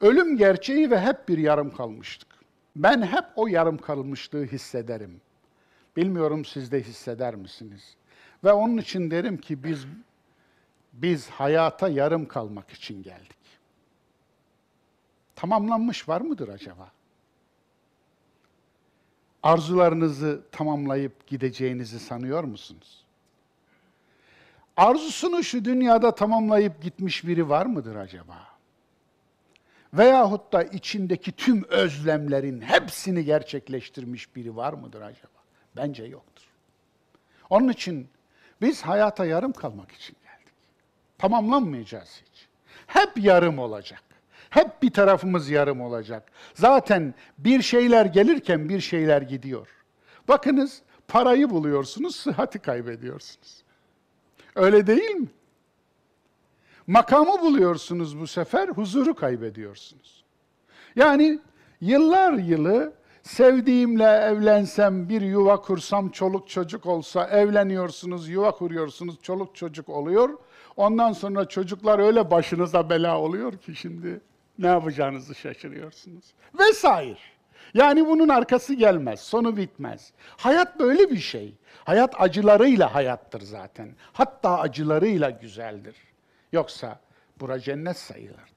Ölüm gerçeği ve hep bir yarım kalmıştık. Ben hep o yarım kalmışlığı hissederim. Bilmiyorum siz de hisseder misiniz? Ve onun için derim ki biz biz hayata yarım kalmak için geldik. Tamamlanmış var mıdır acaba? Arzularınızı tamamlayıp gideceğinizi sanıyor musunuz? Arzusunu şu dünyada tamamlayıp gitmiş biri var mıdır acaba? Veyahut da içindeki tüm özlemlerin hepsini gerçekleştirmiş biri var mıdır acaba? Bence yoktur. Onun için biz hayata yarım kalmak için geldik. Tamamlanmayacağız hiç. Hep yarım olacak. Hep bir tarafımız yarım olacak. Zaten bir şeyler gelirken bir şeyler gidiyor. Bakınız parayı buluyorsunuz, sıhhati kaybediyorsunuz. Öyle değil mi? Makamı buluyorsunuz bu sefer, huzuru kaybediyorsunuz. Yani yıllar yılı sevdiğimle evlensem, bir yuva kursam, çoluk çocuk olsa, evleniyorsunuz, yuva kuruyorsunuz, çoluk çocuk oluyor. Ondan sonra çocuklar öyle başınıza bela oluyor ki şimdi ne yapacağınızı şaşırıyorsunuz. Vesaire. Yani bunun arkası gelmez, sonu bitmez. Hayat böyle bir şey. Hayat acılarıyla hayattır zaten. Hatta acılarıyla güzeldir. Yoksa bura cennet sayılır.